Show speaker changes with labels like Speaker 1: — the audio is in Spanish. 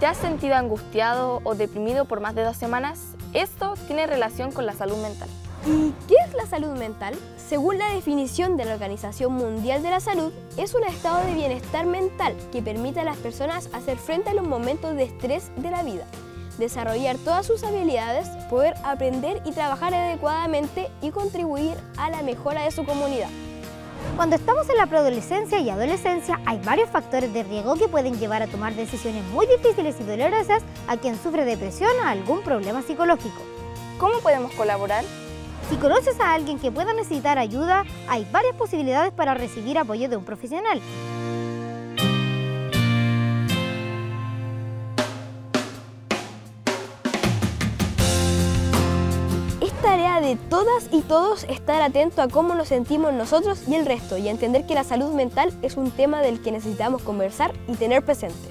Speaker 1: ¿Te has sentido angustiado o deprimido por más de dos semanas? Esto tiene relación con la salud mental.
Speaker 2: ¿Y qué es la salud mental? Según la definición de la Organización Mundial de la Salud, es un estado de bienestar mental que permite a las personas hacer frente a los momentos de estrés de la vida, desarrollar todas sus habilidades, poder aprender y trabajar adecuadamente y contribuir a la mejora de su comunidad.
Speaker 3: Cuando estamos en la preadolescencia y adolescencia hay varios factores de riesgo que pueden llevar a tomar decisiones muy difíciles y dolorosas a quien sufre depresión o algún problema psicológico.
Speaker 1: ¿Cómo podemos colaborar?
Speaker 3: Si conoces a alguien que pueda necesitar ayuda, hay varias posibilidades para recibir apoyo de un profesional.
Speaker 2: Tarea de todas y todos estar atento a cómo nos sentimos nosotros y el resto y entender que la salud mental es un tema del que necesitamos conversar y tener presente.